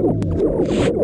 Oh, my God.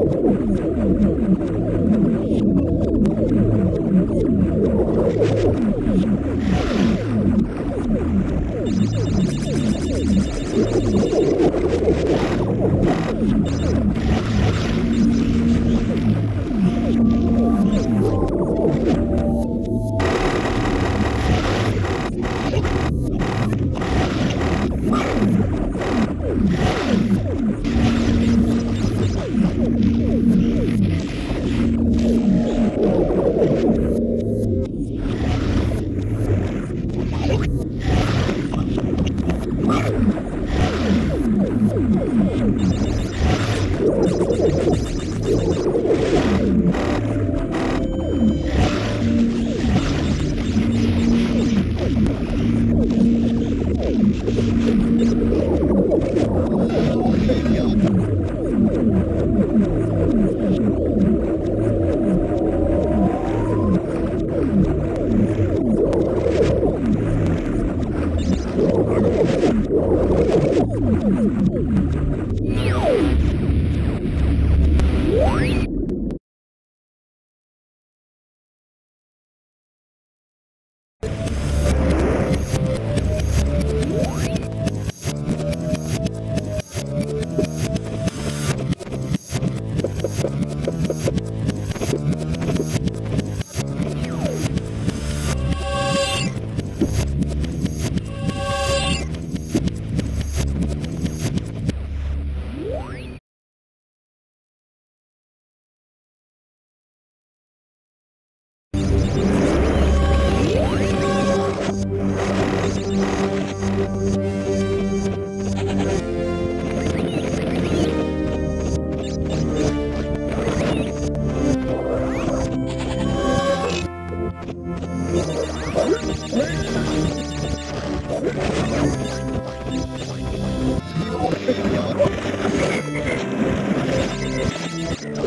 Thank you.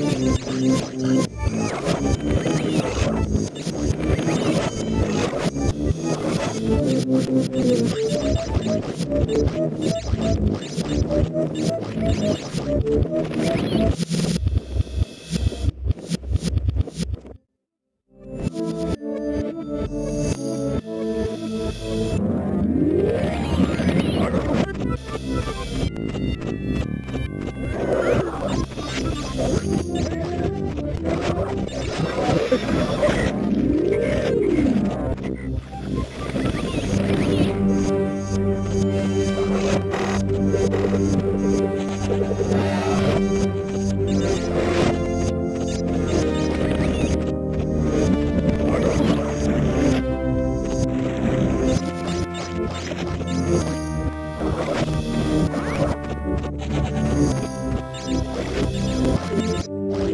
いい感じ。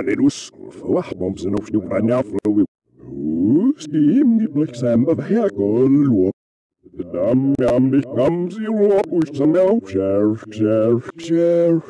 Fanelus, verwachtbomsen of snoep aan afloop. Steam die blik zijn bewerken De dam jam ik kam zero op us some help share share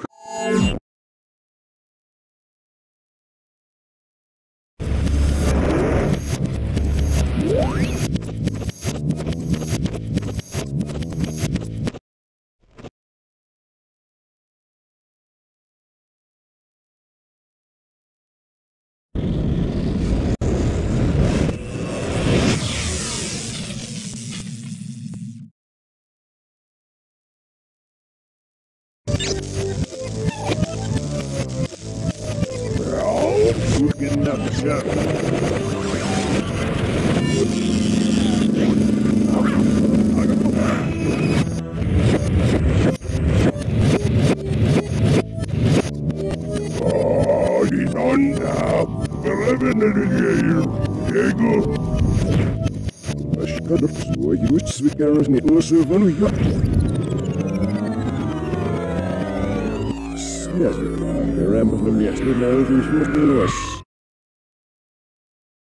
Diego. Başka da suya giriş svikleriniz ne olursa bana yok. Связь. Рэмбо, мне что-то нужно, что